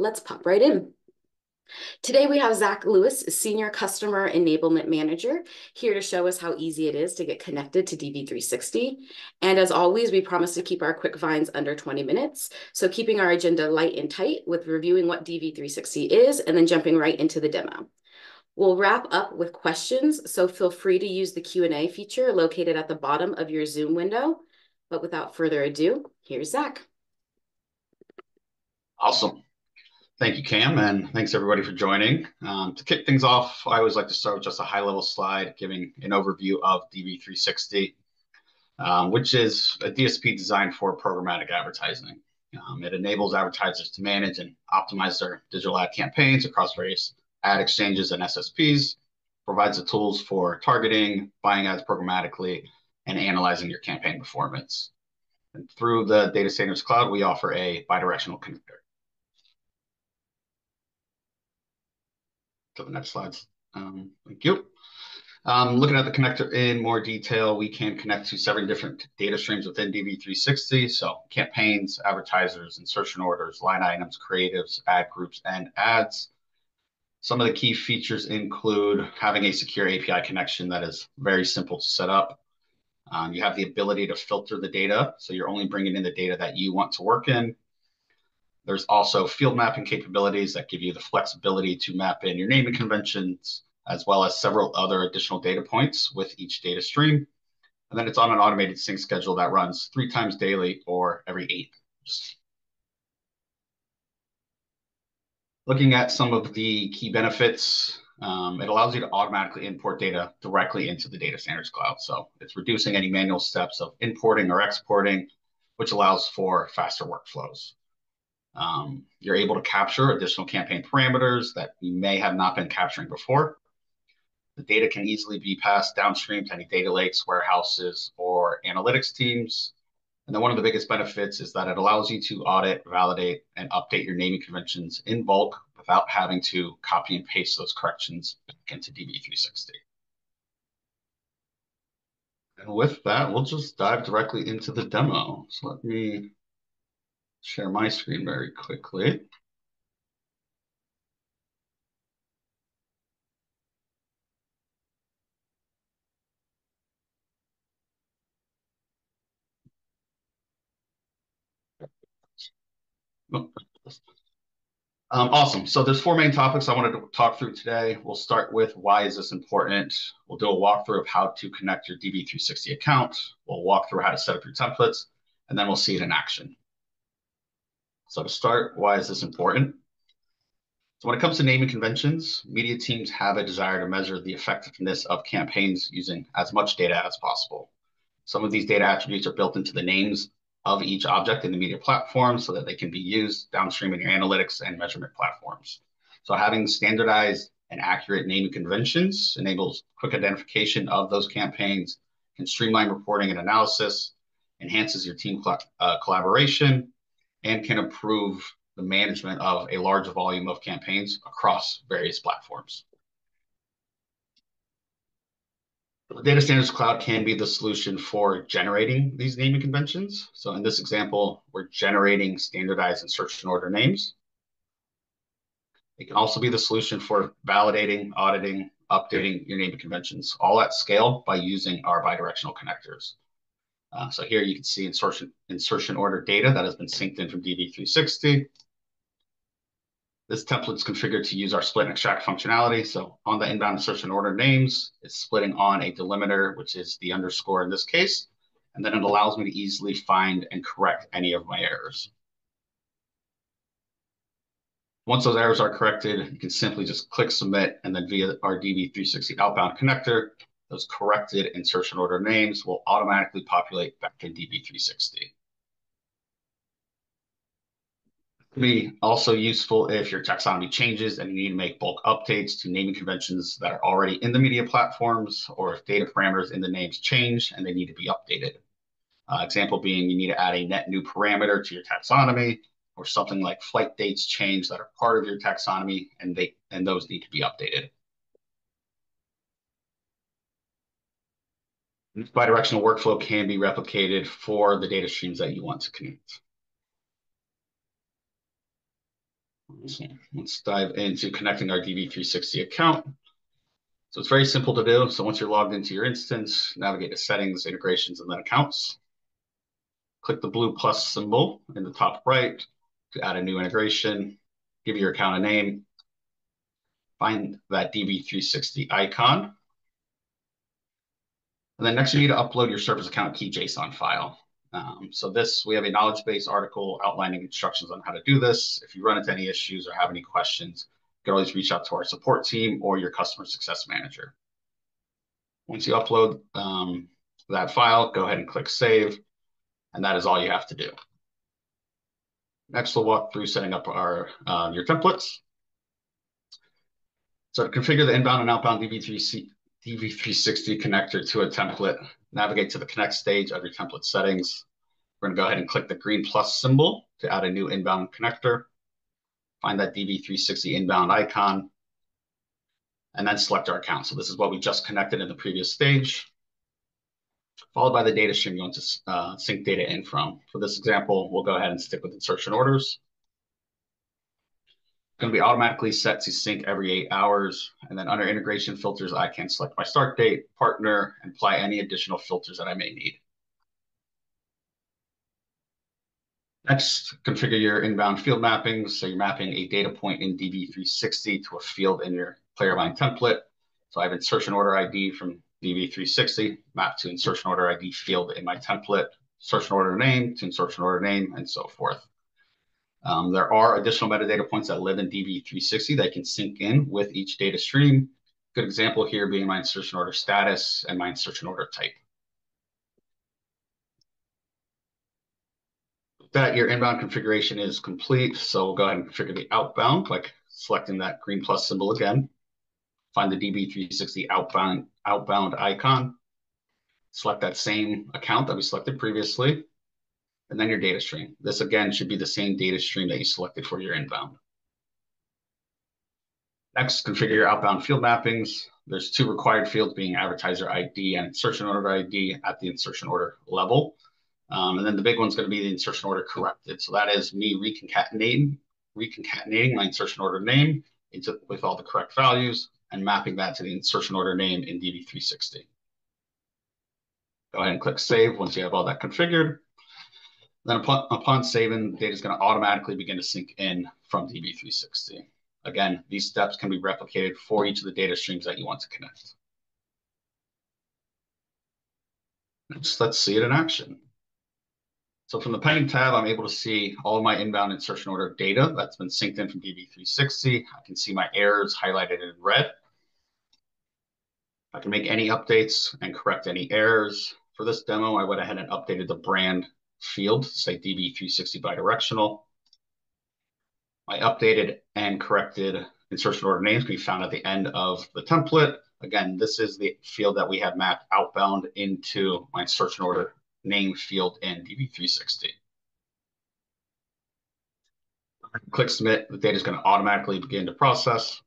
let's pop right in. Today we have Zach Lewis, Senior Customer Enablement Manager, here to show us how easy it is to get connected to DV360. And as always, we promise to keep our quick vines under 20 minutes. So keeping our agenda light and tight with reviewing what DV360 is and then jumping right into the demo. We'll wrap up with questions, so feel free to use the Q&A feature located at the bottom of your Zoom window. But without further ado, here's Zach. Awesome. Thank you, Cam, and thanks everybody for joining. Um, to kick things off, I always like to start with just a high-level slide giving an overview of DV360, um, which is a DSP designed for programmatic advertising. Um, it enables advertisers to manage and optimize their digital ad campaigns across various ad exchanges and SSPs, provides the tools for targeting, buying ads programmatically, and analyzing your campaign performance. And through the Data Standards Cloud, we offer a bidirectional connector. To the next slides. Um, thank you. Um, looking at the connector in more detail, we can connect to seven different data streams within DV360. So campaigns, advertisers, insertion orders, line items, creatives, ad groups, and ads. Some of the key features include having a secure API connection that is very simple to set up. Um, you have the ability to filter the data, so you're only bringing in the data that you want to work in. There's also field mapping capabilities that give you the flexibility to map in your naming conventions, as well as several other additional data points with each data stream. And then it's on an automated sync schedule that runs three times daily or every eight. Looking at some of the key benefits, um, it allows you to automatically import data directly into the Data Standards Cloud. So it's reducing any manual steps of importing or exporting, which allows for faster workflows. Um, you're able to capture additional campaign parameters that you may have not been capturing before. The data can easily be passed downstream to any data lakes, warehouses, or analytics teams. And then one of the biggest benefits is that it allows you to audit, validate, and update your naming conventions in bulk without having to copy and paste those corrections back into DV360. And with that, we'll just dive directly into the demo. So let me share my screen very quickly. um, awesome. So there's four main topics I wanted to talk through today. We'll start with why is this important? We'll do a walkthrough of how to connect your DV360 account. We'll walk through how to set up your templates, and then we'll see it in action. So to start, why is this important? So when it comes to naming conventions, media teams have a desire to measure the effectiveness of campaigns using as much data as possible. Some of these data attributes are built into the names of each object in the media platform so that they can be used downstream in your analytics and measurement platforms. So having standardized and accurate naming conventions enables quick identification of those campaigns, can streamline reporting and analysis, enhances your team uh, collaboration, and can improve the management of a large volume of campaigns across various platforms. Data Standards Cloud can be the solution for generating these naming conventions. So in this example, we're generating standardized and search and order names. It can also be the solution for validating, auditing, updating your naming conventions, all at scale by using our bidirectional connectors. Uh, so here you can see insertion, insertion order data that has been synced in from DV360. This template is configured to use our split and extract functionality. So on the inbound insertion order names, it's splitting on a delimiter, which is the underscore in this case. And then it allows me to easily find and correct any of my errors. Once those errors are corrected, you can simply just click submit and then via our DV360 outbound connector, those corrected insertion order names will automatically populate back in DV360. be also useful if your taxonomy changes and you need to make bulk updates to naming conventions that are already in the media platforms, or if data parameters in the names change and they need to be updated. Uh, example being you need to add a net new parameter to your taxonomy, or something like flight dates change that are part of your taxonomy, and they and those need to be updated. This bidirectional workflow can be replicated for the data streams that you want to connect. So let's dive into connecting our DV360 account. So it's very simple to do. So once you're logged into your instance, navigate to settings, integrations, and then accounts. Click the blue plus symbol in the top right to add a new integration. Give your account a name. Find that DV360 icon. And then next you need to upload your service account key JSON file. Um, so this, we have a knowledge base article outlining instructions on how to do this. If you run into any issues or have any questions, you can always reach out to our support team or your customer success manager. Once you upload um, that file, go ahead and click save, and that is all you have to do. Next, we'll walk through setting up our uh, your templates. So to configure the inbound and outbound DV3C, DV360 connector to a template, navigate to the connect stage of your template settings. We're going to go ahead and click the green plus symbol to add a new inbound connector. Find that DV360 inbound icon, and then select our account. So this is what we just connected in the previous stage, followed by the data stream you want to uh, sync data in from. For this example, we'll go ahead and stick with insertion orders going to be automatically set to sync every eight hours. And then under integration filters, I can select my start date, partner, and apply any additional filters that I may need. Next, configure your inbound field mappings. So you're mapping a data point in DV360 to a field in your Claravine template. So I have insertion order ID from DV360 mapped to insertion order ID field in my template, insertion order name to insertion order name, and so forth. Um, there are additional metadata points that live in DV360 that can sync in with each data stream. Good example here being my insertion order status and my insertion order type. That your inbound configuration is complete. So we'll go ahead and configure the outbound by selecting that green plus symbol again. Find the DV360 outbound, outbound icon. Select that same account that we selected previously and then your data stream. This again should be the same data stream that you selected for your inbound. Next, configure your outbound field mappings. There's two required fields being advertiser ID and insertion order ID at the insertion order level. Um, and then the big one's going to be the insertion order corrected. So that is me reconcatenating, reconcatenating my insertion order name into, with all the correct values and mapping that to the insertion order name in DV360. Go ahead and click save once you have all that configured. Then upon, upon saving, data is going to automatically begin to sync in from DV360. Again, these steps can be replicated for each of the data streams that you want to connect. Next, let's see it in action. So from the pending tab, I'm able to see all of my inbound insertion order data that's been synced in from DV360. I can see my errors highlighted in red. I can make any updates and correct any errors. For this demo, I went ahead and updated the brand field, say DV360 bidirectional. My updated and corrected insertion order names can be found at the end of the template. Again, this is the field that we have mapped outbound into my insertion order name field in DV360. Click submit, the data is going to automatically begin to process.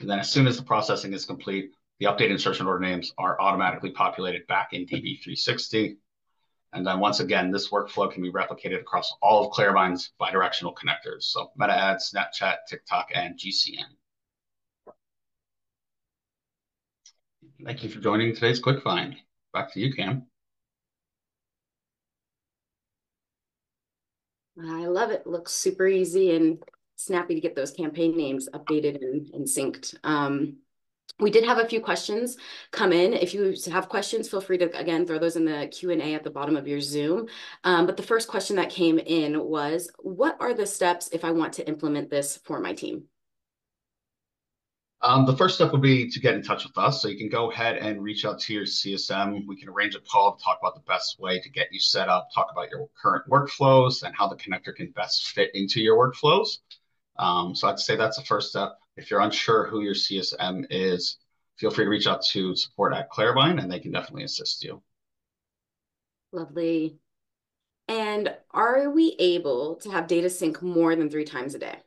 And then as soon as the processing is complete, the updated insertion order names are automatically populated back in DV360. And then once again, this workflow can be replicated across all of Claravine's bidirectional connectors. So Meta Ads, Snapchat, TikTok, and GCM. Thank you for joining today's Quick Vine. Back to you, Cam. I love it. Looks super easy and snappy to get those campaign names updated and, and synced. Um, we did have a few questions come in. If you have questions, feel free to, again, throw those in the Q&A at the bottom of your Zoom. Um, but the first question that came in was, what are the steps if I want to implement this for my team? Um, the first step would be to get in touch with us. So you can go ahead and reach out to your CSM. We can arrange a call to talk about the best way to get you set up, talk about your current workflows and how the connector can best fit into your workflows. Um, so I'd say that's the first step. If you're unsure who your CSM is, feel free to reach out to support at Claravine and they can definitely assist you. Lovely. And are we able to have data sync more than three times a day?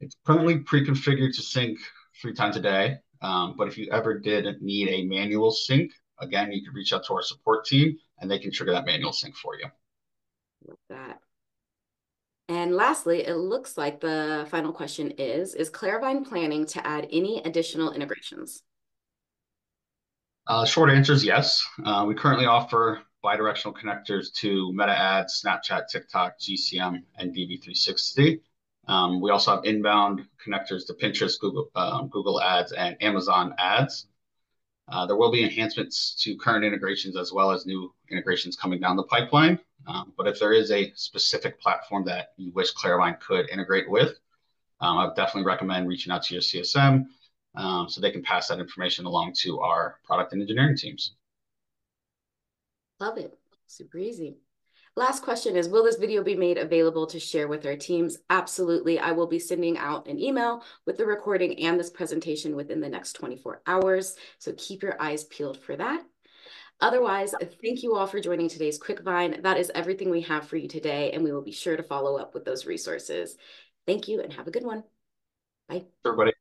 It's currently pre-configured to sync three times a day. Um, but if you ever did need a manual sync, again, you could reach out to our support team and they can trigger that manual sync for you. Love that. And lastly, it looks like the final question is, is Claravine planning to add any additional integrations? Uh, short answer is yes. Uh, we currently offer bidirectional connectors to Meta Ads, Snapchat, TikTok, GCM, and DV360. Um, we also have inbound connectors to Pinterest, Google, um, Google Ads, and Amazon Ads. Uh, there will be enhancements to current integrations as well as new integrations coming down the pipeline. Um, but if there is a specific platform that you wish Claravine could integrate with, um, I would definitely recommend reaching out to your CSM um, so they can pass that information along to our product and engineering teams. Love it. Super easy. Last question is, will this video be made available to share with our teams? Absolutely. I will be sending out an email with the recording and this presentation within the next 24 hours. So keep your eyes peeled for that. Otherwise, thank you all for joining today's Quickvine. That is everything we have for you today, and we will be sure to follow up with those resources. Thank you and have a good one. Bye. Everybody.